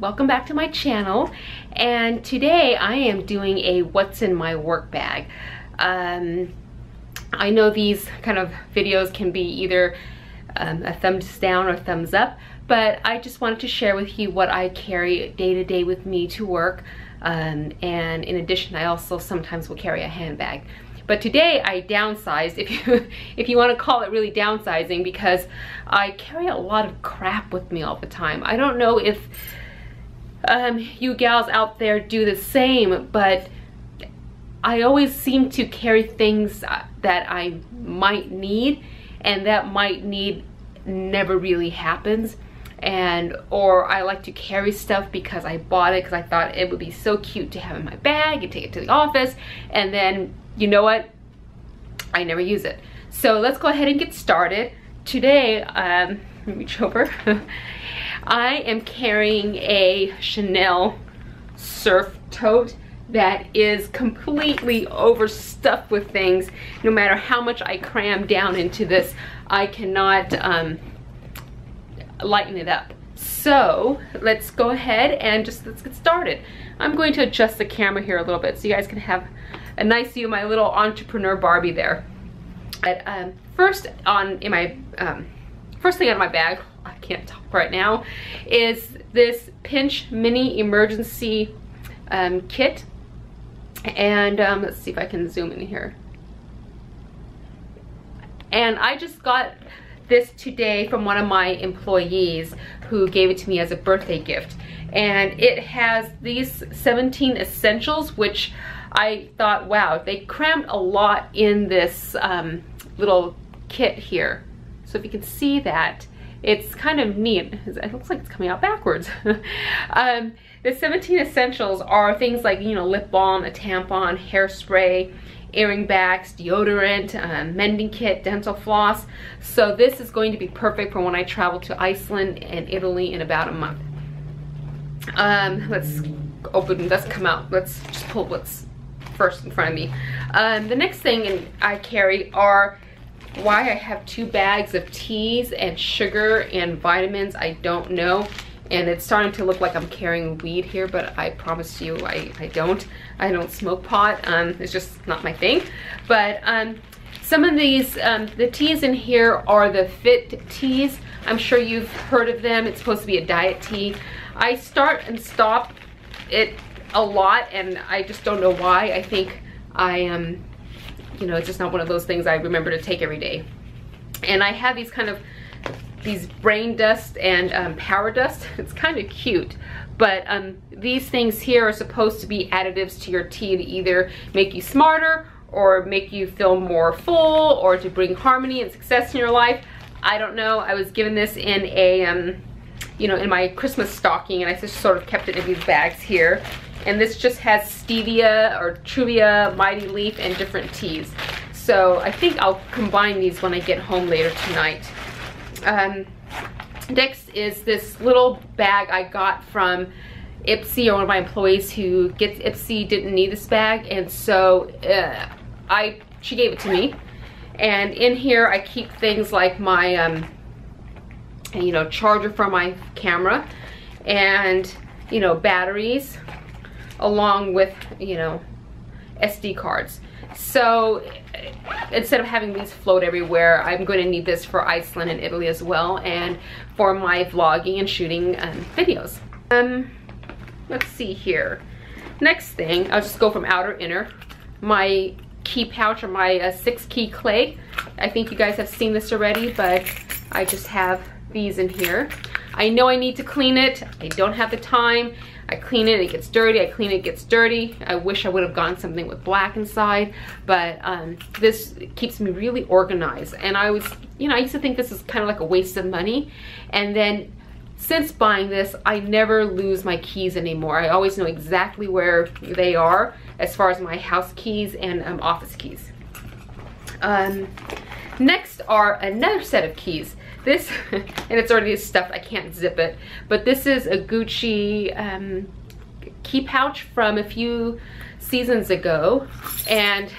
Welcome back to my channel and today I am doing a what's in my work bag. Um, I know these kind of videos can be either um, a thumbs down or thumbs up but I just wanted to share with you what I carry day to day with me to work um, and in addition I also sometimes will carry a handbag. But today I downsized, if you, if you want to call it really downsizing, because I carry a lot of crap with me all the time. I don't know if um, you gals out there do the same, but I always seem to carry things uh, that I might need and that might need never really happens. And or I like to carry stuff because I bought it because I thought it would be so cute to have in my bag and take it to the office. And then you know what? I never use it. So let's go ahead and get started. Today um, reach over I am carrying a Chanel Cerf tote that is completely overstuffed with things. No matter how much I cram down into this, I cannot um, lighten it up. So let's go ahead and just let's get started. I'm going to adjust the camera here a little bit so you guys can have a nice view of my little entrepreneur Barbie there. But, um, first on in my um, first thing out of my bag I can't talk right now, is this Pinch Mini Emergency um, Kit. And um, let's see if I can zoom in here. And I just got this today from one of my employees who gave it to me as a birthday gift. And it has these 17 essentials, which I thought, wow, they crammed a lot in this um, little kit here. So if you can see that, it's kind of neat. It looks like it's coming out backwards. um, the 17 essentials are things like, you know, lip balm, a tampon, hairspray, earring backs, deodorant, um, mending kit, dental floss. So this is going to be perfect for when I travel to Iceland and Italy in about a month. Um, let's open, let's come out. Let's just pull what's first in front of me. Um, the next thing I carry are why I have two bags of teas and sugar and vitamins, I don't know. And it's starting to look like I'm carrying weed here, but I promise you I, I don't. I don't smoke pot. Um, it's just not my thing. But um, some of these, um, the teas in here are the Fit teas. I'm sure you've heard of them. It's supposed to be a diet tea. I start and stop it a lot and I just don't know why. I think I am um, you know, it's just not one of those things I remember to take every day. And I have these kind of, these brain dust and um, power dust. It's kind of cute. But um, these things here are supposed to be additives to your tea to either make you smarter or make you feel more full or to bring harmony and success in your life. I don't know. I was given this in a, um, you know, in my Christmas stocking and I just sort of kept it in these bags here. And this just has stevia or truvia, mighty leaf, and different teas. So I think I'll combine these when I get home later tonight. Um, next is this little bag I got from Ipsy or one of my employees who gets Ipsy didn't need this bag and so uh, I she gave it to me and in here I keep things like my um, you know charger for my camera and you know batteries along with, you know, SD cards. So instead of having these float everywhere, I'm going to need this for Iceland and Italy as well and for my vlogging and shooting um, videos. Um, let's see here. Next thing, I'll just go from outer inner. My key pouch or my uh, six key clay. I think you guys have seen this already, but I just have these in here. I know I need to clean it. I don't have the time. I clean it, it gets dirty. I clean it, it gets dirty. I wish I would have gone something with black inside, but um, this keeps me really organized. And I was, you know, I used to think this is kind of like a waste of money. And then since buying this, I never lose my keys anymore. I always know exactly where they are as far as my house keys and um, office keys. Um, next are another set of keys. This, and it's already stuffed, I can't zip it, but this is a Gucci um, key pouch from a few seasons ago, and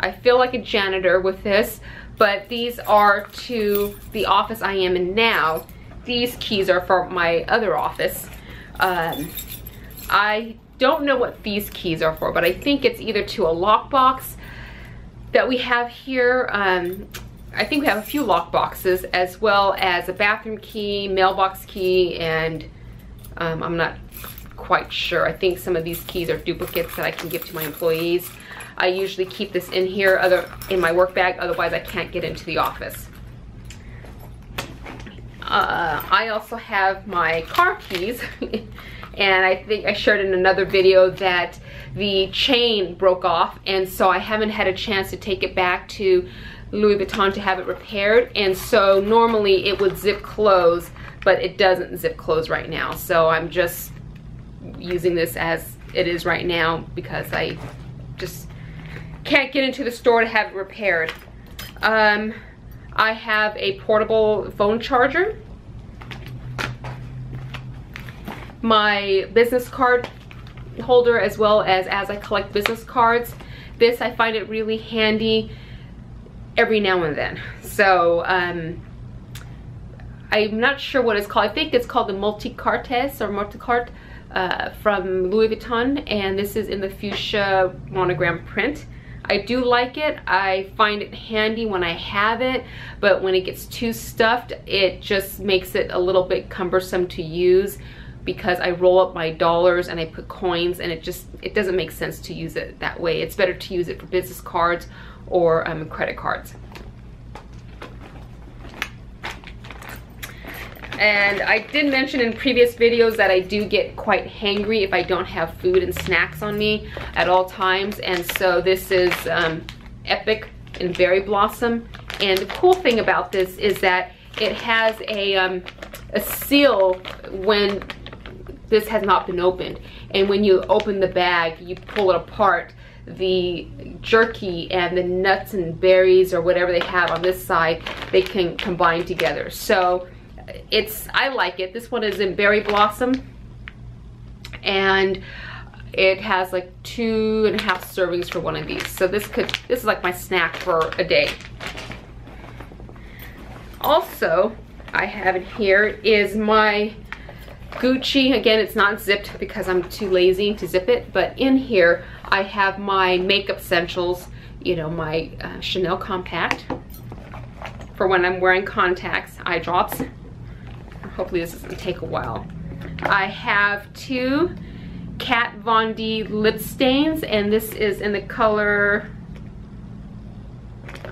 I feel like a janitor with this, but these are to the office I am in now. These keys are for my other office. Um, I don't know what these keys are for, but I think it's either to a lockbox that we have here. Um, I think we have a few lock boxes as well as a bathroom key, mailbox key, and um, I'm not quite sure. I think some of these keys are duplicates that I can give to my employees. I usually keep this in here other in my work bag, otherwise I can't get into the office. Uh, I also have my car keys and I think I shared in another video that the chain broke off and so I haven't had a chance to take it back to Louis Vuitton to have it repaired and so normally it would zip close but it doesn't zip close right now so I'm just using this as it is right now because I just can't get into the store to have it repaired. Um, I have a portable phone charger. My business card holder as well as as I collect business cards. This I find it really handy every now and then. So um, I'm not sure what it's called. I think it's called the Multicartes or Multicart uh, from Louis Vuitton and this is in the fuchsia monogram print. I do like it. I find it handy when I have it, but when it gets too stuffed, it just makes it a little bit cumbersome to use because I roll up my dollars and I put coins and it just, it doesn't make sense to use it that way. It's better to use it for business cards or um, credit cards. And I did mention in previous videos that I do get quite hangry if I don't have food and snacks on me at all times. And so this is um, Epic and Berry Blossom. And the cool thing about this is that it has a, um, a seal when this has not been opened. And when you open the bag, you pull it apart the jerky and the nuts and berries or whatever they have on this side, they can combine together. So it's, I like it. This one is in Berry Blossom. And it has like two and a half servings for one of these. So this could, this is like my snack for a day. Also, I have in here is my Gucci. Again, it's not zipped because I'm too lazy to zip it. But in here, I have my makeup essentials. You know, my uh, Chanel Compact for when I'm wearing contacts, eye drops, Hopefully this doesn't take a while. I have two Kat Von D lip stains and this is in the color,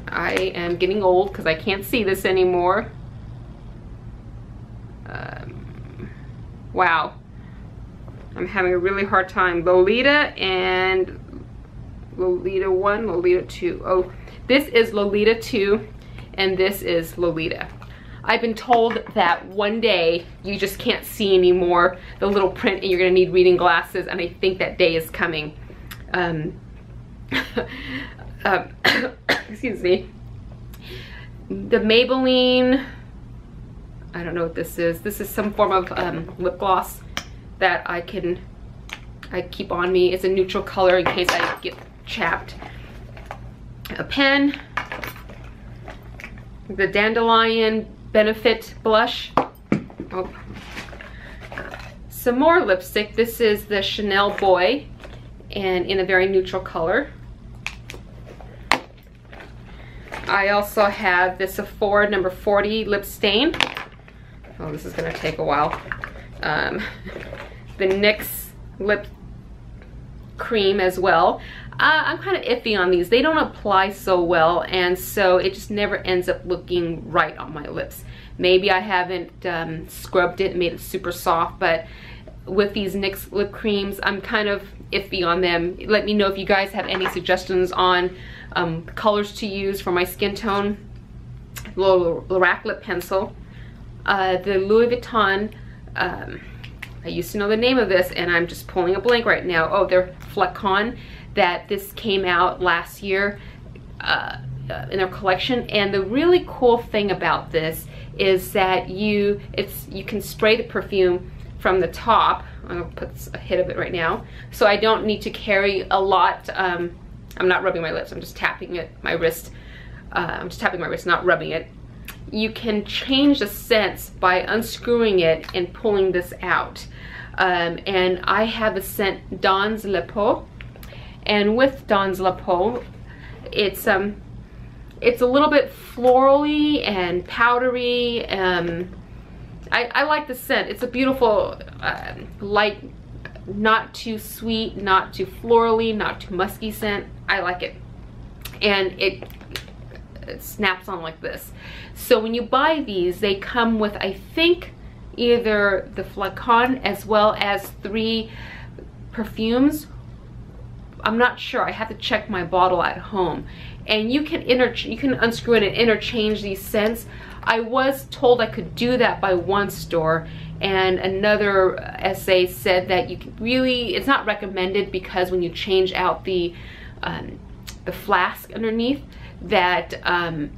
I am getting old because I can't see this anymore. Um, wow. I'm having a really hard time. Lolita and Lolita 1, Lolita 2. Oh, this is Lolita 2 and this is Lolita. I've been told that one day you just can't see anymore the little print and you're gonna need reading glasses and I think that day is coming. Um, uh, excuse me. The Maybelline, I don't know what this is. This is some form of um, lip gloss that I can, I keep on me. It's a neutral color in case I get chapped. A pen, the Dandelion Benefit blush. Oh. Some more lipstick. This is the Chanel Boy and in a very neutral color. I also have the Sephora number 40 lip stain. Oh, this is gonna take a while. Um, the NYX lip cream as well. Uh, I'm kind of iffy on these. They don't apply so well and so it just never ends up looking right on my lips. Maybe I haven't um, scrubbed it and made it super soft, but with these NYX lip creams, I'm kind of iffy on them. Let me know if you guys have any suggestions on um, colors to use for my skin tone. Little Lorac lip pencil. Uh, the Louis Vuitton, um, I used to know the name of this and I'm just pulling a blank right now. Oh, they're Flacon that this came out last year uh, uh, in their collection. And the really cool thing about this is that you it's you can spray the perfume from the top. I'm gonna put a hit of it right now. So I don't need to carry a lot. Um, I'm not rubbing my lips, I'm just tapping it, my wrist. Uh, I'm just tapping my wrist, not rubbing it. You can change the scents by unscrewing it and pulling this out. Um, and I have the scent Dans Le Peau. And with Dans Le Peau, it's um, it's a little bit florally and powdery. Um, I, I like the scent. It's a beautiful, uh, light, not too sweet, not too florally, not too musky scent. I like it. And it, it snaps on like this. So when you buy these, they come with, I think, either the flacon as well as three perfumes I'm not sure. I have to check my bottle at home. And you can inter you can unscrew it and interchange these scents. I was told I could do that by one store and another essay said that you can really, it's not recommended because when you change out the, um, the flask underneath that um,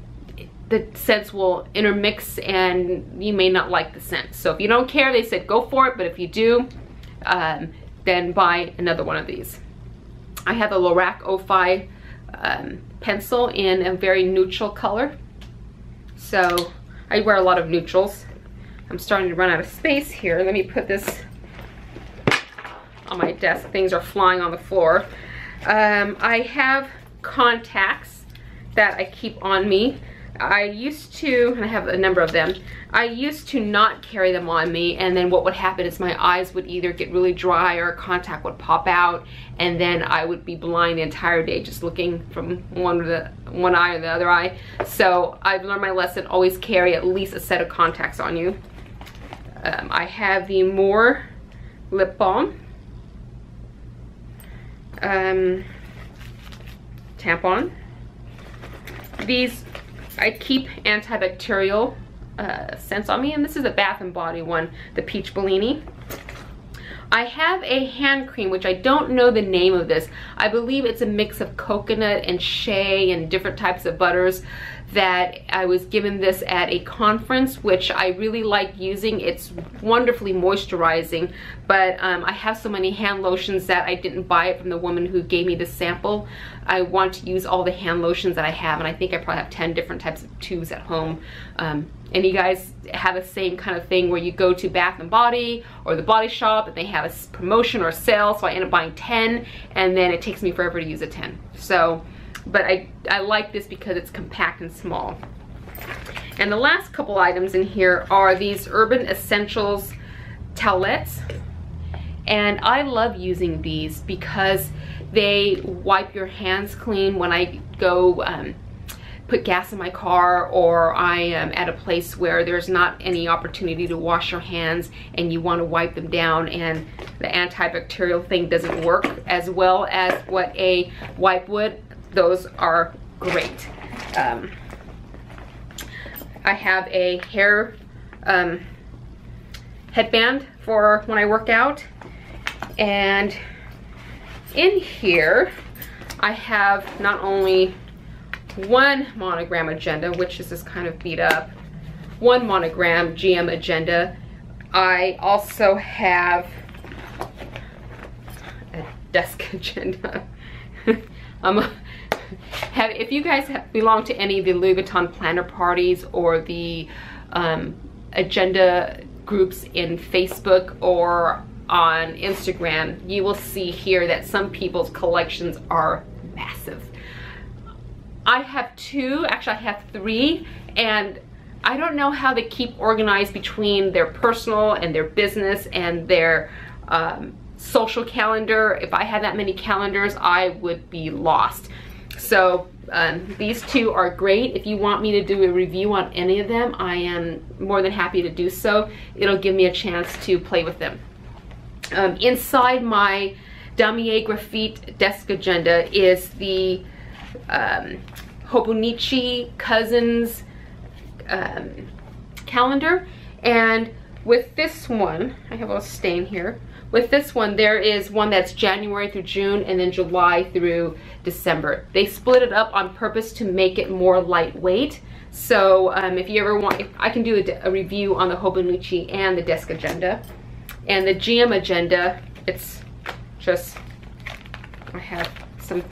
the scents will intermix and you may not like the scent. So if you don't care, they said go for it, but if you do, um, then buy another one of these. I have a Lorac O-Fi um, pencil in a very neutral color. So I wear a lot of neutrals. I'm starting to run out of space here. Let me put this on my desk. Things are flying on the floor. Um, I have contacts that I keep on me. I used to, and I have a number of them, I used to not carry them on me and then what would happen is my eyes would either get really dry or a contact would pop out and then I would be blind the entire day just looking from one, the, one eye or the other eye. So I've learned my lesson, always carry at least a set of contacts on you. Um, I have the More Lip Balm. Um, tampon. These I keep antibacterial uh, scents on me, and this is a Bath & Body one, the Peach Bellini. I have a hand cream, which I don't know the name of this. I believe it's a mix of coconut and shea and different types of butters that I was given this at a conference, which I really like using. It's wonderfully moisturizing, but um, I have so many hand lotions that I didn't buy it from the woman who gave me the sample. I want to use all the hand lotions that I have, and I think I probably have 10 different types of tubes at home. Um, and you guys have the same kind of thing where you go to Bath & Body or the Body Shop and they have a promotion or a sale, so I end up buying 10, and then it takes me forever to use a 10. So but I, I like this because it's compact and small. And the last couple items in here are these Urban Essentials towelettes. And I love using these because they wipe your hands clean when I go um, put gas in my car or I am at a place where there's not any opportunity to wash your hands and you want to wipe them down and the antibacterial thing doesn't work as well as what a wipe would those are great. Um, I have a hair um, headband for when I work out. And in here, I have not only one monogram agenda, which is this kind of beat up, one monogram GM agenda. I also have a desk agenda. I'm have, if you guys have, belong to any of the Louis Vuitton planner parties or the um, agenda groups in Facebook or on Instagram, you will see here that some people's collections are massive. I have two, actually I have three, and I don't know how they keep organized between their personal and their business and their um, social calendar. If I had that many calendars, I would be lost. So um, these two are great. If you want me to do a review on any of them, I am more than happy to do so. It'll give me a chance to play with them. Um, inside my Damier Graphite desk agenda is the um, Cousins um, calendar. And with this one, I have a stain here. With this one, there is one that's January through June and then July through December. They split it up on purpose to make it more lightweight. So um, if you ever want, I can do a, a, review on the Hobonichi and the desk agenda. And the GM agenda, it's just, I have some,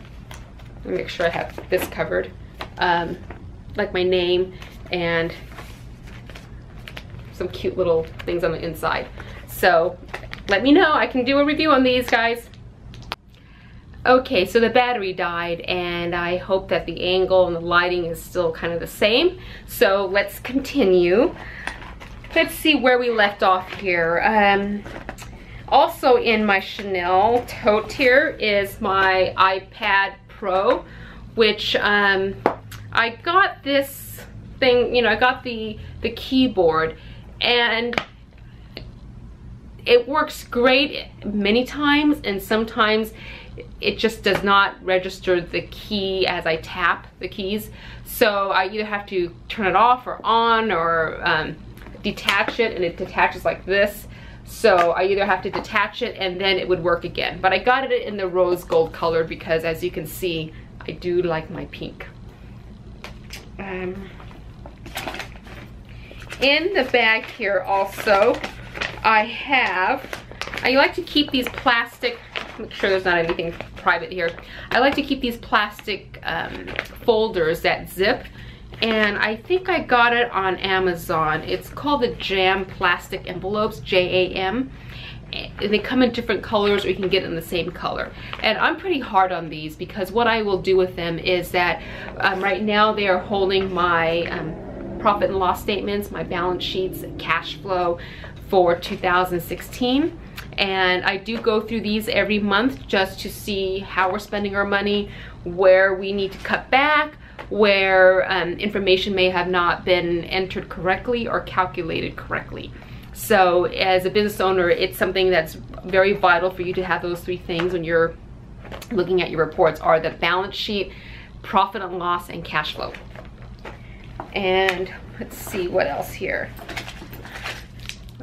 let me make sure I have this covered. Um, like my name and some cute little things on the inside. So let me know. I can do a review on these guys. Okay, so the battery died and I hope that the angle and the lighting is still kind of the same. So let's continue. Let's see where we left off here. Um, also in my Chanel tote here is my iPad Pro, which um, I got this thing, you know, I got the, the keyboard and it works great many times and sometimes it just does not register the key as I tap the keys. So I either have to turn it off or on or um, detach it and it detaches like this. So I either have to detach it and then it would work again. But I got it in the rose gold color because as you can see, I do like my pink. Um, in the bag here also, I have, I like to keep these plastic, make sure there's not anything private here. I like to keep these plastic um, folders that zip and I think I got it on Amazon. It's called the Jam Plastic Envelopes, J-A-M. And they come in different colors or you can get in the same color. And I'm pretty hard on these because what I will do with them is that um, right now they are holding my um, profit and loss statements, my balance sheets, cash flow for 2016 and I do go through these every month just to see how we're spending our money, where we need to cut back, where um, information may have not been entered correctly or calculated correctly. So as a business owner, it's something that's very vital for you to have those three things when you're looking at your reports are the balance sheet, profit and loss, and cash flow. And let's see what else here.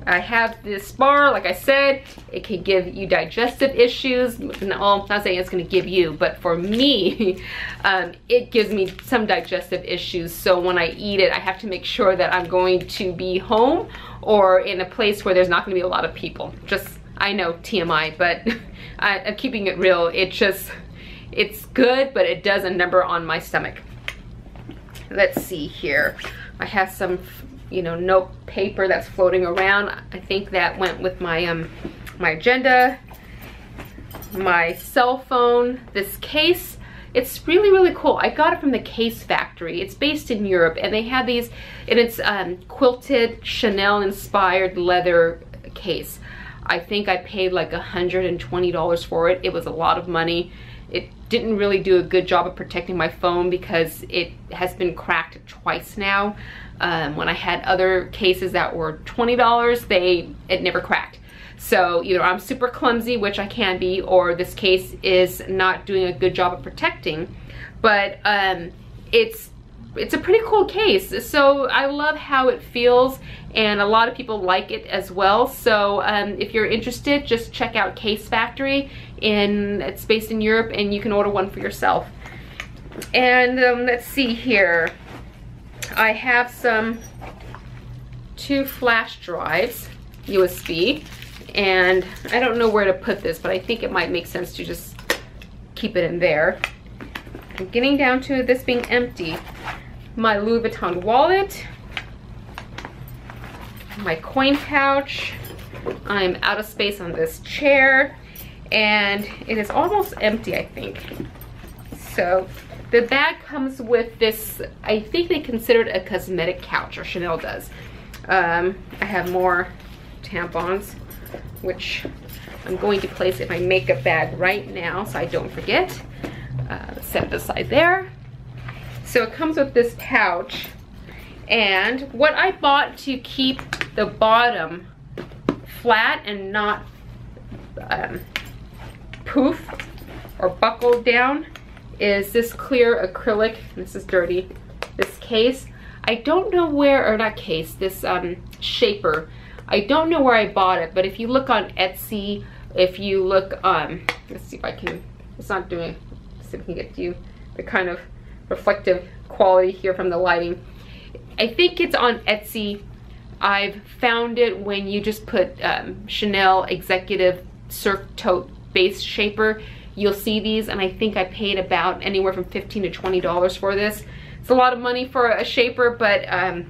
I have this bar, like I said, it can give you digestive issues. Well, I'm not saying it's gonna give you, but for me, um, it gives me some digestive issues. So when I eat it, I have to make sure that I'm going to be home or in a place where there's not gonna be a lot of people. Just, I know TMI, but I, I'm keeping it real. It just, it's good, but it does a number on my stomach. Let's see here. I have some you know, note paper that's floating around. I think that went with my, um, my agenda, my cell phone, this case. It's really, really cool. I got it from the Case Factory. It's based in Europe and they have these, and it's um, quilted Chanel inspired leather case. I think I paid like $120 for it. It was a lot of money. It didn't really do a good job of protecting my phone because it has been cracked twice now. Um, when I had other cases that were $20, they it never cracked. So either I'm super clumsy, which I can be, or this case is not doing a good job of protecting. But um, it's it's a pretty cool case. So I love how it feels and a lot of people like it as well. So um, if you're interested, just check out Case Factory. In, it's based in Europe and you can order one for yourself. And um, let's see here. I have some two flash drives, USB, and I don't know where to put this, but I think it might make sense to just keep it in there. I'm getting down to this being empty. My Louis Vuitton wallet, my coin pouch, I'm out of space on this chair, and it is almost empty, I think. So the bag comes with this, I think they consider it a cosmetic couch, or Chanel does. Um, I have more tampons, which I'm going to place in my makeup bag right now so I don't forget. Uh, set it aside there. So it comes with this pouch. And what I bought to keep the bottom flat and not um, poof or buckled down is this clear acrylic, this is dirty, this case. I don't know where, or not case, this um, shaper. I don't know where I bought it, but if you look on Etsy, if you look, um, let's see if I can, it's not doing, let's see if I can get you the kind of reflective quality here from the lighting. I think it's on Etsy. I've found it when you just put um, Chanel Executive Cerf Tote Base Shaper you'll see these and I think I paid about anywhere from 15 to $20 for this. It's a lot of money for a shaper, but um,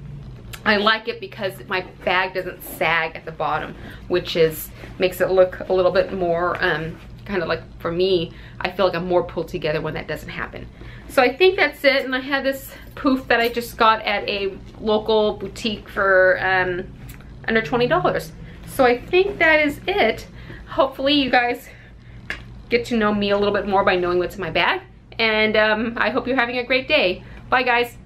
I like it because my bag doesn't sag at the bottom, which is makes it look a little bit more um, kind of like for me, I feel like I'm more pulled together when that doesn't happen. So I think that's it. And I have this poof that I just got at a local boutique for um, under $20. So I think that is it. Hopefully you guys get to know me a little bit more by knowing what's in my bag. And um, I hope you're having a great day. Bye guys.